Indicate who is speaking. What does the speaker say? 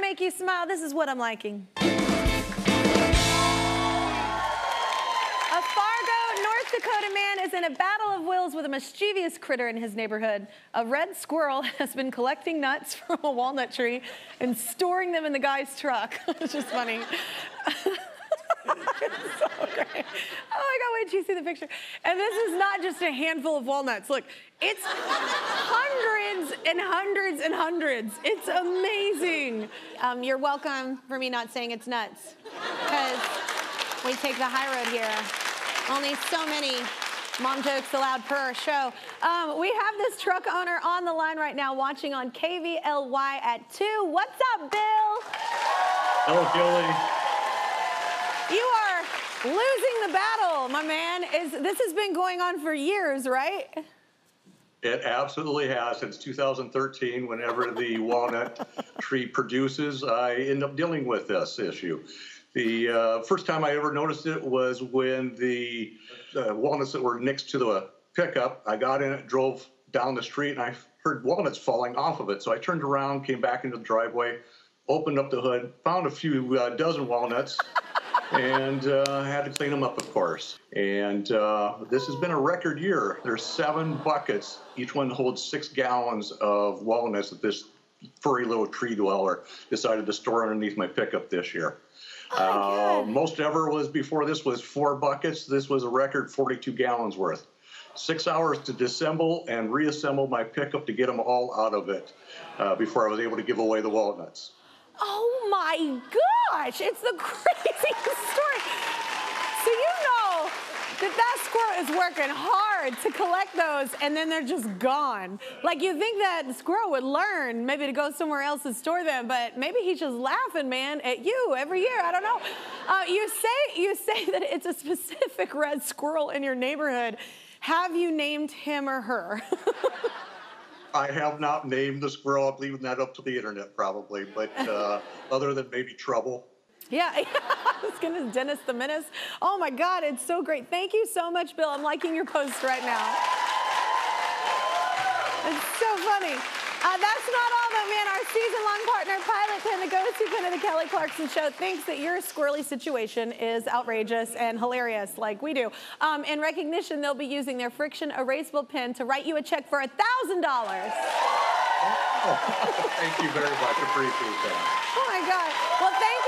Speaker 1: make you smile, this is what I'm liking. A Fargo, North Dakota man is in a battle of wills with a mischievous critter in his neighborhood. A red squirrel has been collecting nuts from a walnut tree and storing them in the guy's truck. it's just funny. so great. Oh my God, wait till you see the picture. And this is not just a handful of walnuts. Look, it's and hundreds and hundreds. It's amazing. Um, you're welcome for me not saying it's nuts, because we take the high road here. Only so many mom jokes allowed per show. Um, we have this truck owner on the line right now watching on KVLY at 2. What's up, Bill?
Speaker 2: Hello, Kelly.
Speaker 1: You are losing the battle, my man. Is This has been going on for years, right?
Speaker 2: It absolutely has since 2013. Whenever the walnut tree produces, I end up dealing with this issue. The uh, first time I ever noticed it was when the uh, walnuts that were next to the pickup, I got in it, drove down the street, and I heard walnuts falling off of it. So I turned around, came back into the driveway, opened up the hood, found a few uh, dozen walnuts and uh, had to clean them up, of course. And uh, this has been a record year. There's seven buckets. Each one holds six gallons of walnuts that this furry little tree dweller decided to store underneath my pickup this year.
Speaker 1: Oh,
Speaker 2: uh, most ever was before this was four buckets. This was a record 42 gallons worth. Six hours to disassemble and reassemble my pickup to get them all out of it uh, before I was able to give away the walnuts.
Speaker 1: Oh my gosh, it's the craziest story. So you know that that squirrel is working hard to collect those and then they're just gone. Like you think that squirrel would learn maybe to go somewhere else and store them, but maybe he's just laughing, man, at you every year. I don't know. Uh, you say you say that it's a specific red squirrel in your neighborhood. Have you named him or her?
Speaker 2: I have not named the squirrel. I'm leaving that up to the internet probably, but uh, other than maybe trouble.
Speaker 1: Yeah, I was gonna Dennis the Menace. Oh my God, it's so great. Thank you so much, Bill. I'm liking your post right now. It's so funny. Uh, that's not all though, man. Our season-long partner, Pilot Pen, the go-to pen of the Kelly Clarkson Show, thinks that your squirrely situation is outrageous and hilarious, like we do. Um, in recognition, they'll be using their FriXion erasable pen to write you a check for a thousand dollars.
Speaker 2: Thank you very much. Appreciate that.
Speaker 1: Oh my God. Well, thank